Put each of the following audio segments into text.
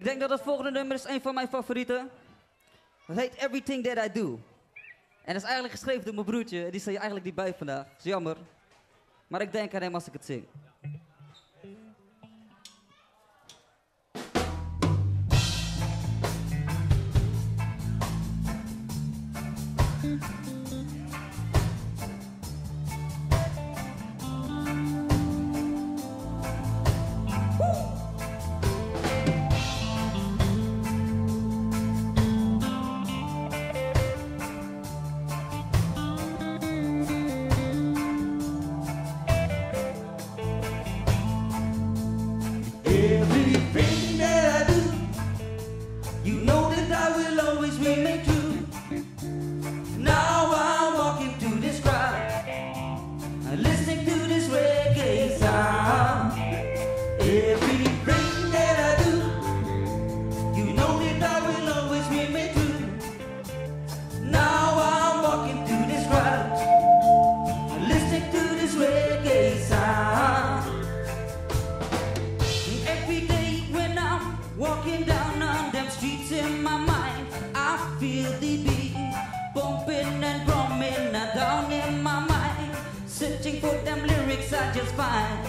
Ik denk dat het volgende nummer is een van mijn favorieten. Het heet Everything That I Do. En dat is eigenlijk geschreven door mijn broertje. Die zei eigenlijk niet bij vandaag. Dat is jammer. Maar ik denk aan hem als ik het zing. lyrics are just fine.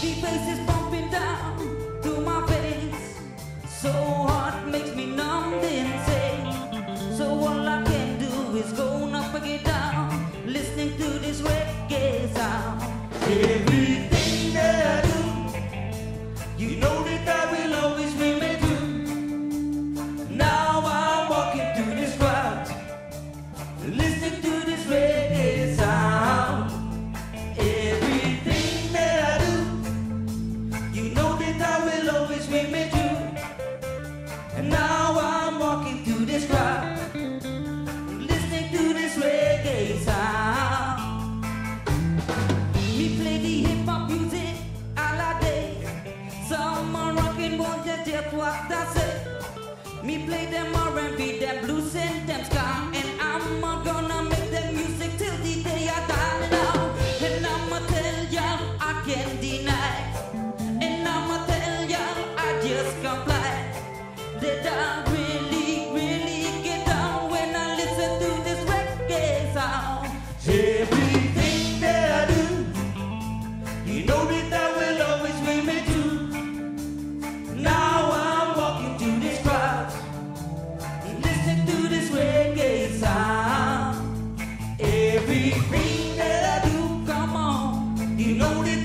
The bass is bumping down to my face so hard makes me numb insane. So all I can do is go up and get down, listening to this reggae sound. it what that's it. Me play them R&B, them blues and them ska, and I'm gonna make them music till the day I die now. And I'ma tell ya I can't deny, and I'ma tell ya I just comply. They don't.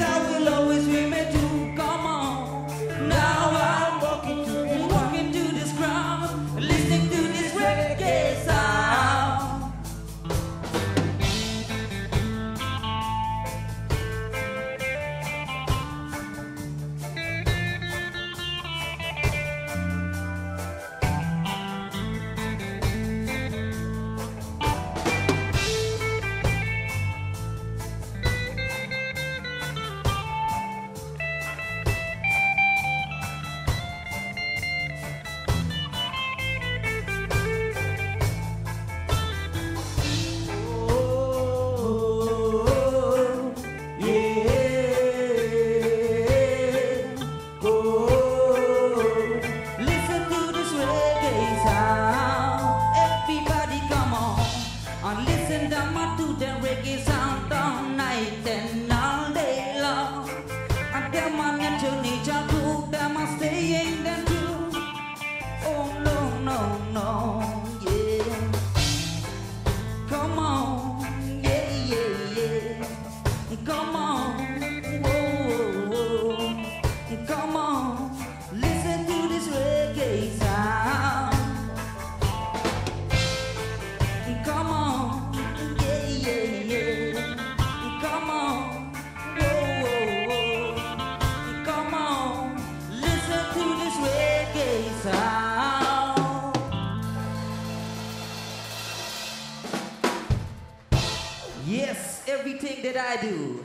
I will always. 就你叫。everything that I do.